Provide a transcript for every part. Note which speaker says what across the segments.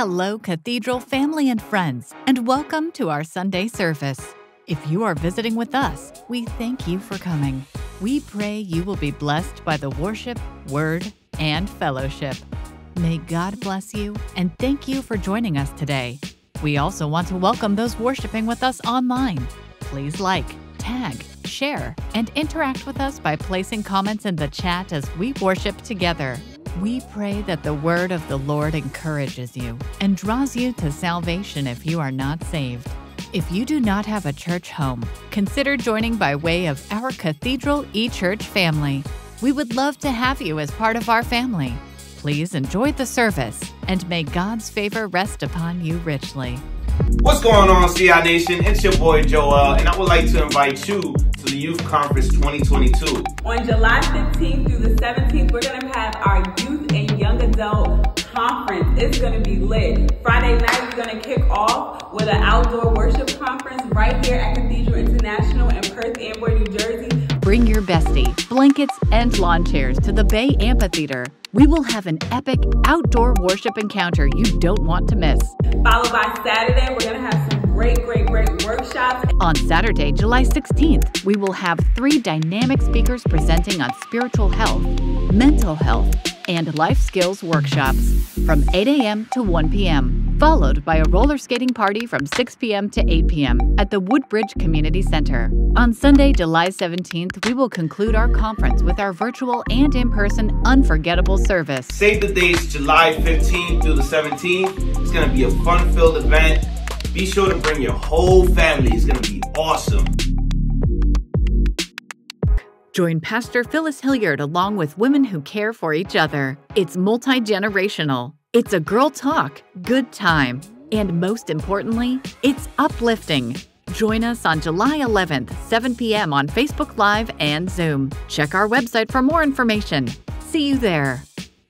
Speaker 1: Hello, Cathedral family and friends, and welcome to our Sunday service. If you are visiting with us, we thank you for coming. We pray you will be blessed by the worship, word, and fellowship. May God bless you and thank you for joining us today. We also want to welcome those worshiping with us online. Please like, tag, share, and interact with us by placing comments in the chat as we worship together. We pray that the word of the Lord encourages you and draws you to salvation if you are not saved. If you do not have a church home, consider joining by way of our Cathedral eChurch family. We would love to have you as part of our family. Please enjoy the service and may God's favor rest upon you richly.
Speaker 2: What's going on, CI Nation? It's your boy Joel, and I would like to invite you to the Youth Conference 2022.
Speaker 3: On July 15th through the 17th, we're going to have our youth and young adult conference. It's going to be lit. Friday night, we're going to kick off with an outdoor worship conference right here at Cathedral International in Perth Amboy, New Jersey.
Speaker 1: Bring your bestie, blankets, and lawn chairs to the Bay Amphitheater. We will have an epic outdoor worship encounter you don't want to miss.
Speaker 3: Followed by Saturday, we're going to have some great, great, great workshops.
Speaker 1: On Saturday, July 16th, we will have three dynamic speakers presenting on spiritual health, mental health, and life skills workshops from 8 a.m. to 1 p.m., followed by a roller skating party from 6 p.m. to 8 p.m. at the Woodbridge Community Center. On Sunday, July 17th, we will conclude our conference with our virtual and in person unforgettable service.
Speaker 2: Save the dates July 15th through the 17th. It's going to be a fun filled event. Be sure to bring your whole family, it's going to be awesome.
Speaker 1: Join Pastor Phyllis Hilliard along with women who care for each other. It's multi generational. It's a girl talk, good time, and most importantly, it's uplifting. Join us on July 11th, 7 p.m. on Facebook Live and Zoom. Check our website for more information. See you there.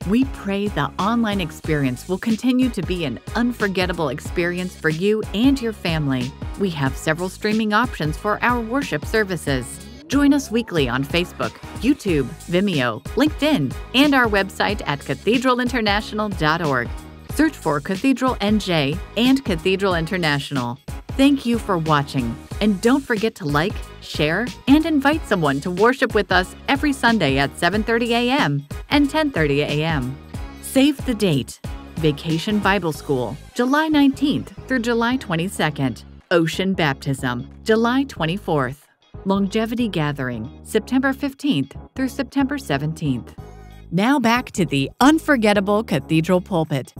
Speaker 1: We pray the online experience will continue to be an unforgettable experience for you and your family. We have several streaming options for our worship services. Join us weekly on Facebook, YouTube, Vimeo, LinkedIn, and our website at cathedralinternational.org. Search for Cathedral NJ and Cathedral International. Thank you for watching, and don't forget to like, share, and invite someone to worship with us every Sunday at 7:30 a.m. and 10:30 a.m. Save the date. Vacation Bible School, July 19th through July 22nd. Ocean Baptism, July 24th. Longevity Gathering, September 15th through September 17th. Now back to the unforgettable Cathedral Pulpit.